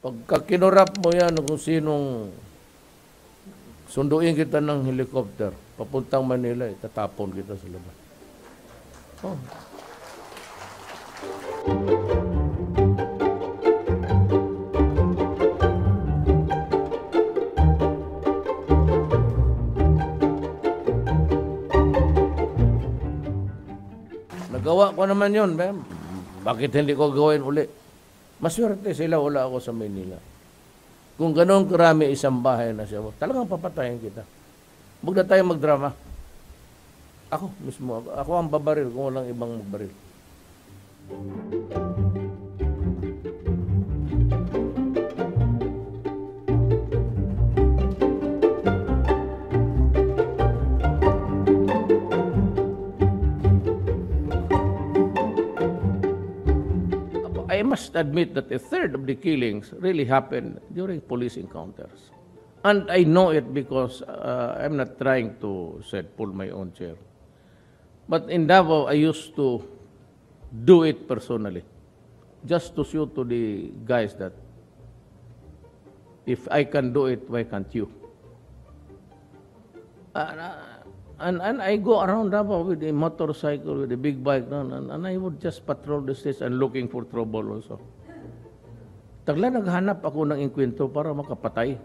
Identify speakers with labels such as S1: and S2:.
S1: Pagka kinurap mo yan kung sinong sunduin kita ng helicopter, papuntang Manila, itatapon kita sa labas. Oh. Nagawa ko naman yun, ma'am. Bakit hindi ko gawin uli? Maswerte sila, wala ako sa Manila. Kung gano'n karami isang bahay na siya, talagang papatayin kita. Huwag na tayo magdrama. Ako mismo, ako, ako ang babaril kung walang ibang magbaril. I must admit that a third of the killings really happened during police encounters. And I know it because uh, I'm not trying to set pull my own chair. But in Davao, I used to do it personally, just to show to the guys that if I can do it, why can't you? Uh, and, and I go around Davao with a motorcycle, with a big bike, no, and, and I would just patrol the streets and looking for trouble also. Tagla naghanap ako ng inkwento para makapatay.